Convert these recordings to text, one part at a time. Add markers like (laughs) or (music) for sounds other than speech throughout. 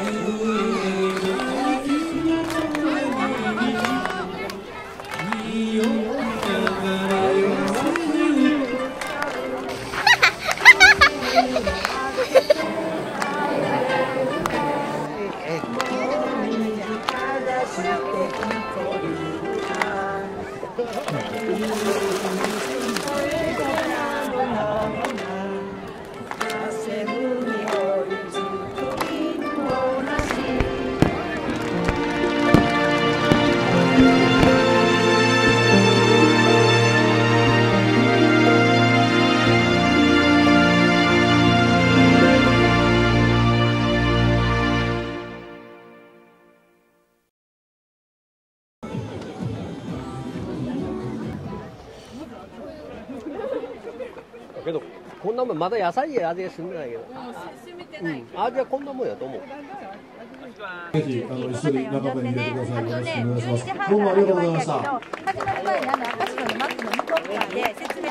け (laughs) こんなもんまだ野菜や味が染みてないけど、うん、味はこんなもんやと思うぜひあの一緒に中身に入れてください。よろしくお願いします。どうもありがとうございました。始まる前にあの赤白のマックの向こう側で説明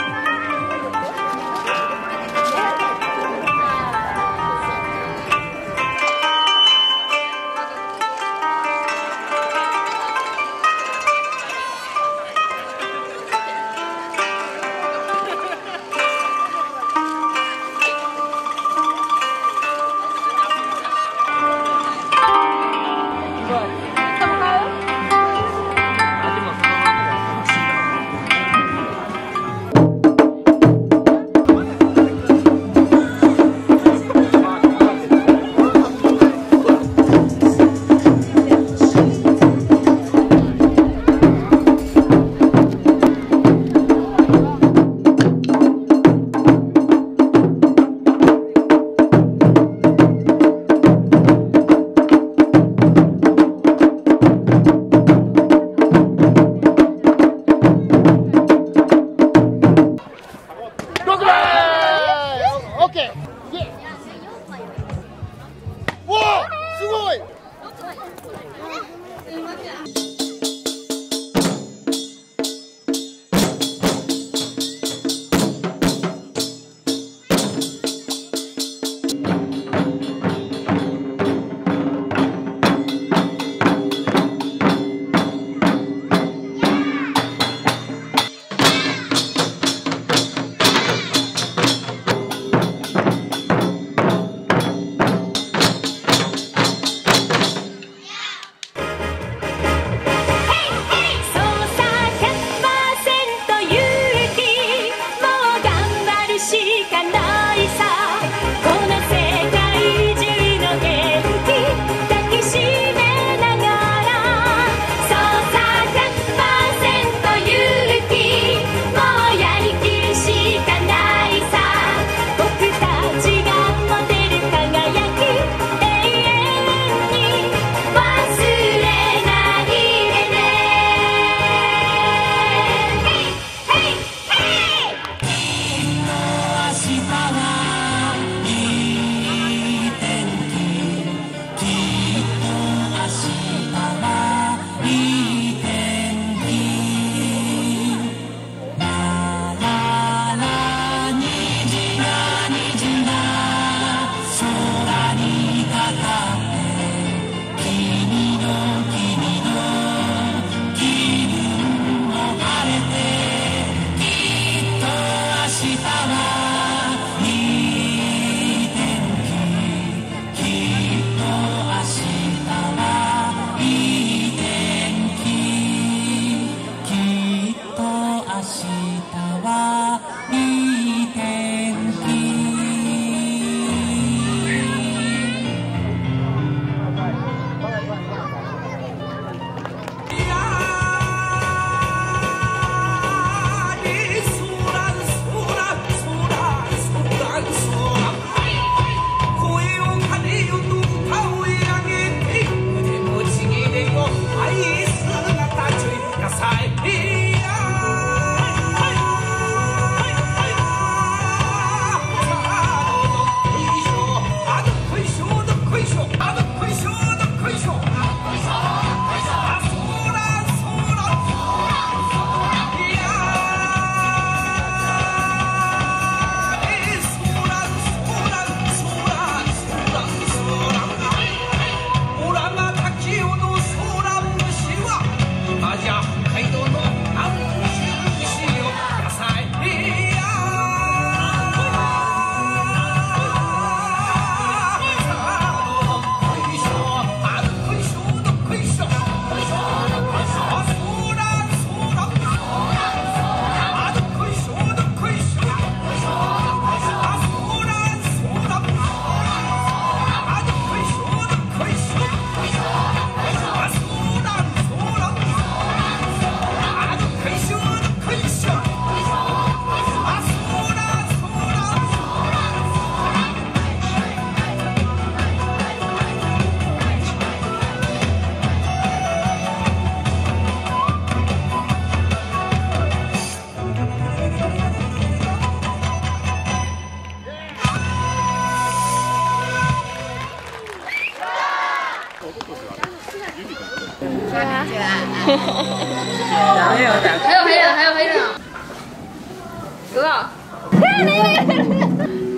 は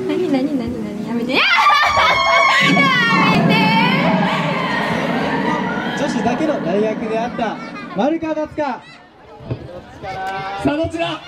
何何何何やめてや女子だけの大学であった丸か×かさあどちら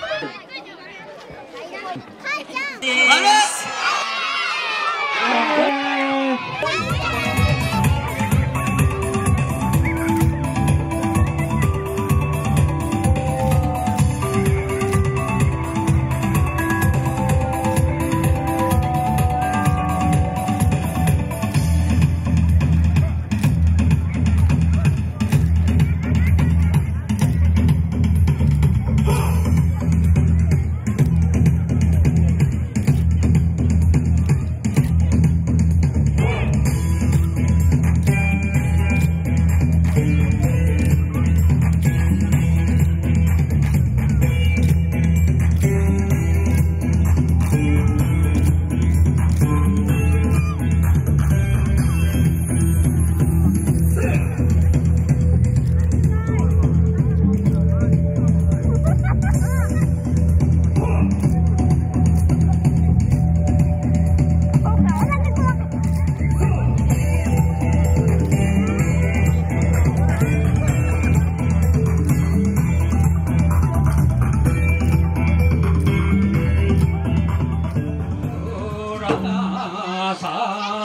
が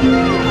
Música